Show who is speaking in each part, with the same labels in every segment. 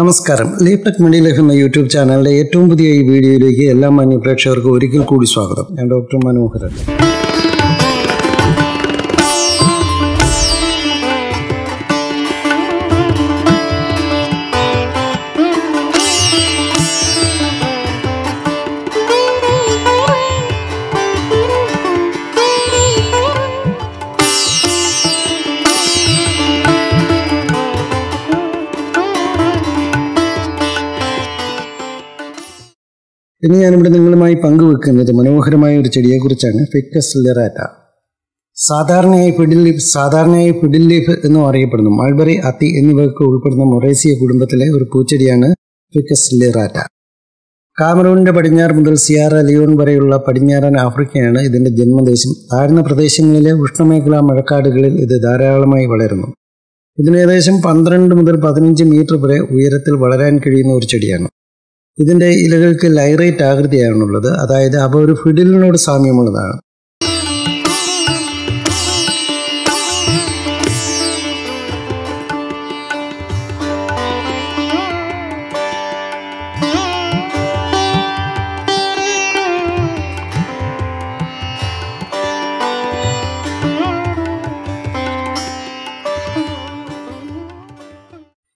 Speaker 1: നമസ്കാരം. Leap Tech Money Life എന്ന YouTube ചാനലിന്റെ ഏറ്റവും പുതിയ ഈ വീഡിയോയിലേക്ക് എല്ലാ മാന്യ പ്രേക്ഷകർക്കും ഒരിക്കൽ കൂടി സ്വാഗതം. ഞാൻ ഡോക്ടർ മനോഹരൻ. ഇനി ഞാനിവിടെ നിങ്ങളുമായി പങ്കുവെക്കുന്നത് മനോഹരമായ ഒരു ചെടിയെക്കുറിച്ചാണ്. ഫിക്കസ് ലിറാറ്റ സാധാരണയായി പിഡിൽ ലീഫ് സാധാരണയായി പിഡിൽ ലീഫ് എന്നും അറിയപ്പെടുന്നു. മൾബറി അത്തി എന്നിവയൊക്കെ ഉൾപ്പെടുന്ന മൊറേസിയ കുടുംബത്തിലെ ഒരു പൂച്ചെടിയാണ് ഫിക്കസ് ലിറാറ്റ കാമറൂണിന്റെ പടിഞ്ഞാറ് മുതൽ സിയാറ ലിയോൺ വരെയുള്ള പടിഞ്ഞാറൻ ആഫ്രിക്കയാണ് ഇതിന്റെ ജന്മദേശം. താഴ്ന്ന പ്രദേശങ്ങളിലെ ഉഷ്ണമേഖലാ മഴക്കാടുകളിൽ ഇത് ധാരാളമായി വളരുന്നു. ഇതിന് ഏകദേശം പന്ത്രണ്ട് മുതൽ പതിനഞ്ച് മീറ്റർ വരെ ഉയരത്തിൽ വളരാൻ കഴിയുന്ന ഒരു ചെടിയാണ്. ഇതിന്റെ ഇലകൾക്ക് ലൈറേറ്റ് ആകൃതിയാണുള്ളത്. അതായത് അപ്പോൾ ഒരു ഫിഡിലിനോട് സാമ്യമുള്ളതാണ്.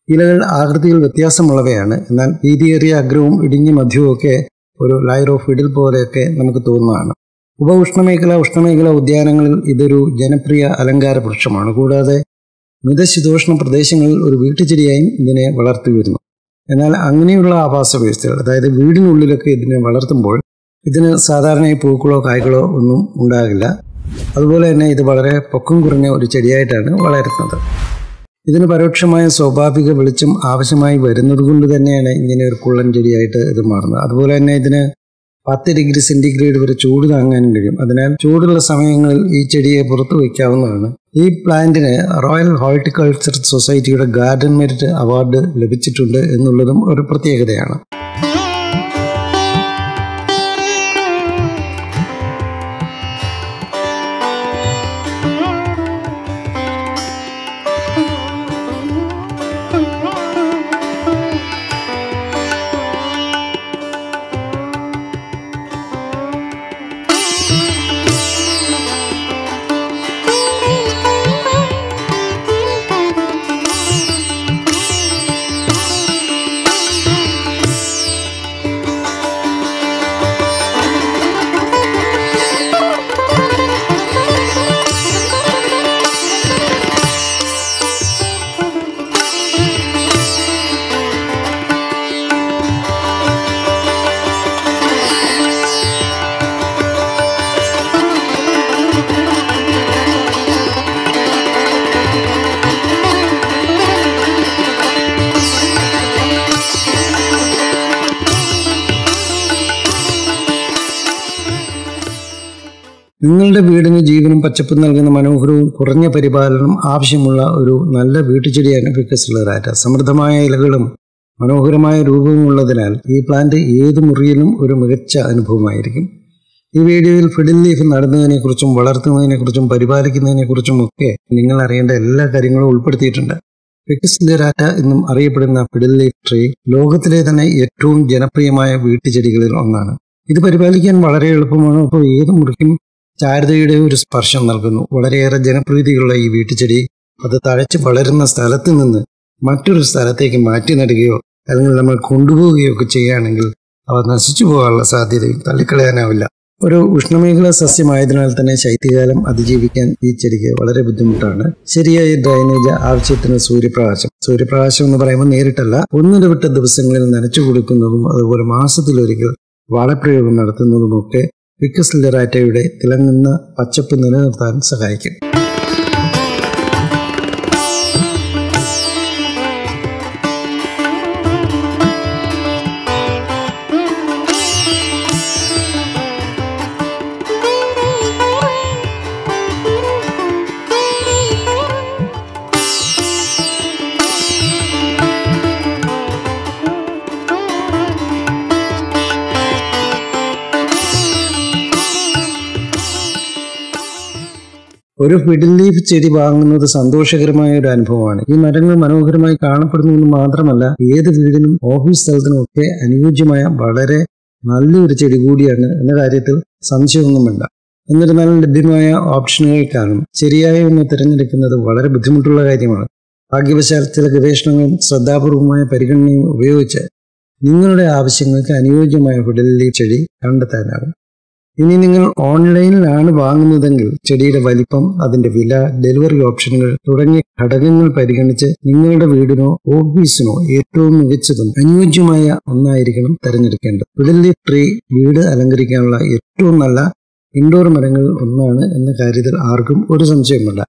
Speaker 1: ഇലകൾ ആകൃതിയിൽ വ്യത്യാസമുള്ളവയാണ്. എന്നാൽ വീതിയേറിയ അഗ്രവും ഇടുങ്ങിയ മധ്യവും ഒക്കെ ഒരു ലൈറോ ഫിഡിൽ പോലെയൊക്കെ നമുക്ക് തോന്നുന്നതാണ്. ഉപ ഉഷ്ണമേഖല ഉഷ്ണമേഖല ഉദ്യാനങ്ങളിൽ ഇതൊരു ജനപ്രിയ അലങ്കാര വൃക്ഷമാണ്. കൂടാതെ മിതശീതോഷ്ണ പ്രദേശങ്ങളിൽ ഒരു വീട്ടുചെടിയായും ഇതിനെ വളർത്തി വരുന്നു എന്നാൽ അങ്ങനെയുള്ള ആവാസ വ്യവസ്ഥകൾ അതായത് വീടിനുള്ളിലൊക്കെ ഇതിനെ വളർത്തുമ്പോൾ ഇതിന് സാധാരണയായി പൂക്കളോ കായ്കളോ ഒന്നും ഉണ്ടാകില്ല. അതുപോലെ തന്നെ ഇത് വളരെ പൊക്കം കുറഞ്ഞ ഒരു ചെടിയായിട്ടാണ് വളരുന്നത്. ഇതിന് പരോക്ഷമായ സ്വാഭാവിക വെളിച്ചം ആവശ്യമായി വരുന്നത് കൊണ്ട് തന്നെയാണ് ഇങ്ങനെ ഒരു കുള്ളൻ ചെടിയായിട്ട് ഇത് മാറുന്നത്. അതുപോലെ തന്നെ ഇതിന് പത്ത് ഡിഗ്രി സെന്റിഗ്രേഡ് വരെ ചൂട് താങ്ങാനും കഴിയും. അതിനാൽ ചൂടുള്ള സമയങ്ങളിൽ ഈ ചെടിയെ പുറത്തു വയ്ക്കാവുന്നതാണ്. ഈ പ്ലാന്റിന് റോയൽ ഹോർട്ടിക്കൾച്ചർ സൊസൈറ്റിയുടെ ഗാർഡൻ മെരിറ്റ് അവാർഡ് ലഭിച്ചിട്ടുണ്ട് എന്നുള്ളതും ഒരു പ്രത്യേകതയാണ്. നിങ്ങളുടെ വീടിന് ജീവനും പച്ചപ്പും നൽകുന്ന മനോഹരവും കുറഞ്ഞ പരിപാലനം ആവശ്യമുള്ള ഒരു നല്ല വീട്ടുചെടിയാണ് ഫിക്കസ് ലിറാറ്റ സമൃദ്ധമായ ഇലകളും മനോഹരമായ രൂപവും ഉള്ളതിനാൽ ഈ പ്ലാന്റ് ഏത് മുറിയിലും ഒരു മികച്ച അനുഭവമായിരിക്കും. ഈ വീഡിയോയിൽ ഫിഡിൽ ലീഫ് നടുന്നതിനെക്കുറിച്ചും വളർത്തുന്നതിനെക്കുറിച്ചും പരിപാലിക്കുന്നതിനെക്കുറിച്ചും ഒക്കെ നിങ്ങൾ അറിയേണ്ട എല്ലാ കാര്യങ്ങളും ഉൾപ്പെടുത്തിയിട്ടുണ്ട്. ഫിക്കസ് ലിറാറ്റ എന്നും അറിയപ്പെടുന്ന ഫിഡിൽ ലീഫ് ട്രീ ലോകത്തിലെ തന്നെ ഏറ്റവും ജനപ്രിയമായ വീട്ടുചെടികളിൽ ഒന്നാണ്. ഇത് പരിപാലിക്കാൻ വളരെ എളുപ്പമാണ്. അപ്പോൾ ഏത് മുറിക്കും ചാരുതയുടെ ഒരു സ്പർശം നൽകുന്നു. വളരെയേറെ ജനപ്രീതിയുള്ള ഈ വീട്ടുചെടി അത് തഴച്ച് വളരുന്ന സ്ഥലത്ത് നിന്ന് മറ്റൊരു സ്ഥലത്തേക്ക് മാറ്റി നടുകയോ അല്ലെങ്കിൽ നമ്മൾ കൊണ്ടുപോവുകയോ ഒക്കെ ചെയ്യുകയാണെങ്കിൽ അവ നശിച്ചു പോകാനുള്ള സാധ്യതയും തള്ളിക്കളയാനാവില്ല. ഒരു ഉഷ്ണമേഖലാ സസ്യമായതിനാൽ തന്നെ ശൈത്യകാലം അതിജീവിക്കാൻ ഈ ചെടിക്ക് വളരെ ബുദ്ധിമുട്ടാണ്. ശരിയായ ഡ്രൈനേജ് ആവശ്യത്തിന് സൂര്യപ്രകാശം. സൂര്യപ്രകാശം എന്ന് പറയുമ്പോൾ നേരിട്ടല്ല ഒന്നിടവിട്ട ദിവസങ്ങളിൽ നനച്ചു കൊടുക്കുന്നതും അതുപോലെ മാസത്തിലൊരിക്കൽ വളപ്രയോഗം നടത്തുന്നതുമൊക്കെ വിക്കസ് ലിറാറ്റയുടെ തിളങ്ങുന്ന പച്ചപ്പ് നിലനിർത്താൻ സഹായിക്കും. ഒരു ഫിഡിൽ ലീഫ് ചെടി വാങ്ങുന്നത് സന്തോഷകരമായ ഒരു അനുഭവമാണ്. ഈ മരങ്ങൾ മനോഹരമായി കാണപ്പെടുന്നു മാത്രമല്ല ഏത് വീടിനും ഓഫീസ് സ്ഥലത്തിനും ഒക്കെ അനുയോജ്യമായ വളരെ നല്ലൊരു ചെടി കൂടിയാണ് എന്ന കാര്യത്തിൽ സംശയമൊന്നും വേണ്ട എന്നിരുന്നാലും ലഭ്യമായ ഓപ്ഷനുകൾ കാരണം ശരിയായ ഒന്ന് തിരഞ്ഞെടുക്കുന്നത് വളരെ ബുദ്ധിമുട്ടുള്ള കാര്യമാണ്. ഭാഗ്യവശാൽ ചില ഗവേഷണങ്ങളും ശ്രദ്ധാപൂർവമായ പരിഗണനയും ഉപയോഗിച്ച് നിങ്ങളുടെ ആവശ്യങ്ങൾക്ക് അനുയോജ്യമായ ഫിഡിൽ ലീഫ് ചെടി കണ്ടെത്താനാകും. ഇനി നിങ്ങൾ ഓൺലൈനിലാണ് വാങ്ങുന്നതെങ്കിൽ ചെടിയുടെ വലിപ്പം അതിന്റെ വില ഡെലിവറി ഓപ്ഷനുകൾ തുടങ്ങിയ ഘടകങ്ങൾ പരിഗണിച്ച് നിങ്ങളുടെ വീടിനോ ഓഫീസിനോ ഏറ്റവും മികച്ചതും അനുയോജ്യമായ ഒന്നായിരിക്കണം തിരഞ്ഞെടുക്കേണ്ടത്. ഫിഡല്ലി ട്രീ വീട് അലങ്കരിക്കാനുള്ള ഏറ്റവും നല്ല ഇൻഡോർ മരങ്ങൾ ഒന്നാണ് എന്ന കാര്യത്തിൽ ആർക്കും ഒരു സംശയമില്ല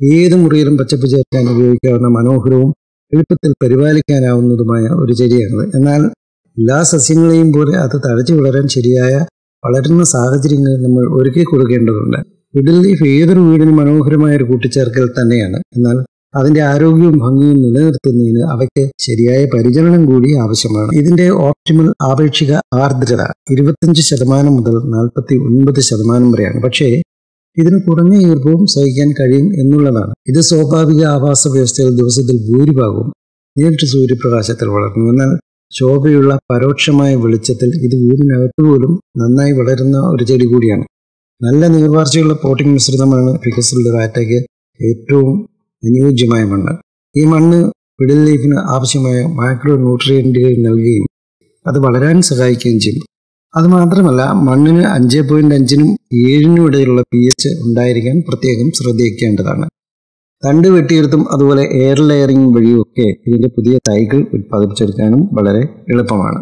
Speaker 1: ഏത് മുറിയിലും പച്ചപ്പ് ചേർക്കാൻ ഉപയോഗിക്കാവുന്ന മനോഹരവും എളുപ്പത്തിൽ പരിപാലിക്കാനാവുന്നതുമായ ഒരു ചെടിയാണ്. എന്നാൽ എല്ലാ സസ്യങ്ങളെയും പോലെ അത് തഴച്ചു വളരാൻ ശരിയായ വളരുന്ന സാഹചര്യങ്ങൾ നമ്മൾ ഒരുക്കി കൊടുക്കേണ്ടതുണ്ട്. ഫിഡിൽ ലീഫ് ഏതൊരു വീടിനും മനോഹരമായ ഒരു കൂട്ടിച്ചേർക്കൽ തന്നെയാണ്. എന്നാൽ അതിന്റെ ആരോഗ്യവും ഭംഗിയും നിലനിർത്തുന്നതിന് അവയ്ക്ക് ശരിയായ പരിചരണം കൂടി ആവശ്യമാണ്. ഇതിന്റെ ഓപ്റ്റിമൽ ആപേക്ഷിക ആർദ്രത ഇരുപത്തിയഞ്ച് ശതമാനം മുതൽ നാൽപ്പത്തി ഒൻപത് ശതമാനം വരെയാണ്. പക്ഷേ ഇതിന് കുറഞ്ഞ ഈർപ്പവും സഹിക്കാൻ കഴിയും എന്നുള്ളതാണ്. ഇത് സ്വാഭാവിക ആവാസ വ്യവസ്ഥയിൽ ദിവസത്തിൽ ഭൂരിഭാഗവും നേരിട്ട് സൂര്യപ്രകാശത്തിൽ വളർന്നു. എന്നാൽ ശോഭയുള്ള പരോക്ഷമായ വെളിച്ചത്തിൽ ഇത് വീടിനകത്ത് പോലും നന്നായി വളരുന്ന ഒരു ചെടി കൂടിയാണ്. നല്ല നീർവാർച്ചയുള്ള പോട്ടിംഗ് മിശ്രിതമാണ് ഫിക്കസിലുള്ള റാറ്റയ്ക്ക് ഏറ്റവും അനുയോജ്യമായ മണ്ണ്. ഈ മണ്ണ് വിടൽ ലൈഫിന് ആവശ്യമായ മൈക്രോ ന്യൂട്രിയന്റുകൾ നൽകുകയും അത് വളരാൻ സഹായിക്കുകയും ചെയ്യും. അതുമാത്രമല്ല മണ്ണിന് അഞ്ച് പോയിന്റ് അഞ്ചിനും ഏഴിനും ഇടയിലുള്ള പി എച്ച് ഉണ്ടായിരിക്കാൻ പ്രത്യേകം ശ്രദ്ധിക്കേണ്ടതാണ്. തണ്ട് വെട്ടിയെടുത്തും അതുപോലെ എയർ ലെയറിംഗ് വഴിയൊക്കെ ഇതിന്റെ പുതിയ തൈകൾ ഉത്പാദിപ്പിച്ചെടുക്കാനും വളരെ എളുപ്പമാണ്.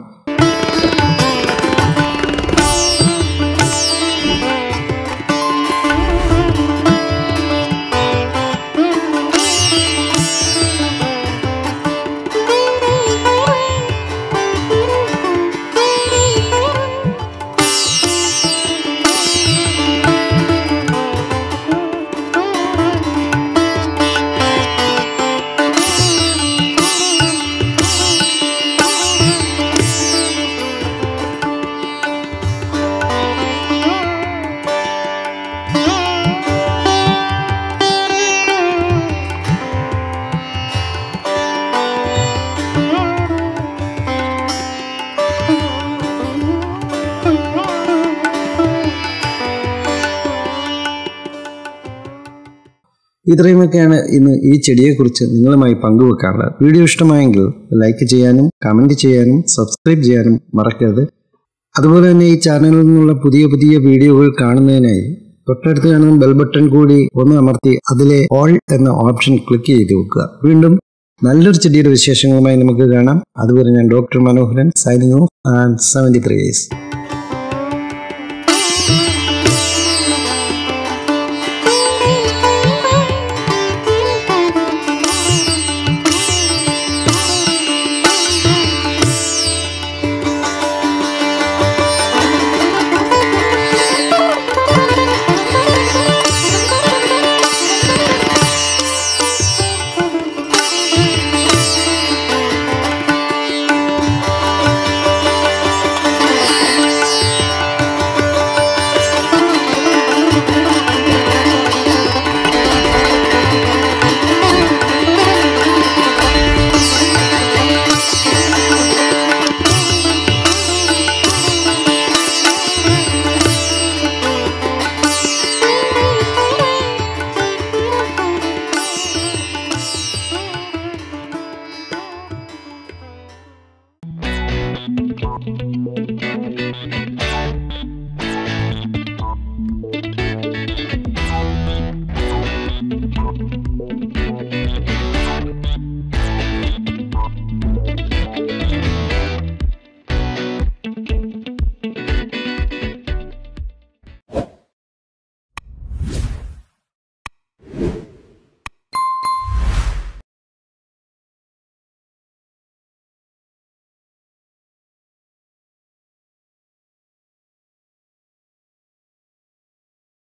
Speaker 1: ഇത്രയുമൊക്കെയാണ് ഇന്ന് ഈ ചെടിയെക്കുറിച്ച് നിങ്ങളുമായി പങ്കുവെക്കാറുള്ളത്. വീഡിയോ ഇഷ്ടമായെങ്കിൽ ലൈക്ക് ചെയ്യാനും കമന്റ് ചെയ്യാനും സബ്സ്ക്രൈബ് ചെയ്യാനും മറക്കരുത്. അതുപോലെ തന്നെ ഈ ചാനലിൽ നിന്നുള്ള പുതിയ പുതിയ വീഡിയോകൾ കാണുന്നതിനായി തൊട്ടടുത്ത് കാണുന്ന ബെൽ ബട്ടൺ കൂടി ഒന്ന് അമർത്തി അതിലെ ഓൾ എന്ന ഓപ്ഷൻ ക്ലിക്ക് ചെയ്ത് വെക്കുക. വീണ്ടും നല്ലൊരു ചെടിയുടെ വിശേഷങ്ങളുമായി നമുക്ക് കാണാം. അതുവരെ ഞാൻ doctor Manoharan signing off and seventy three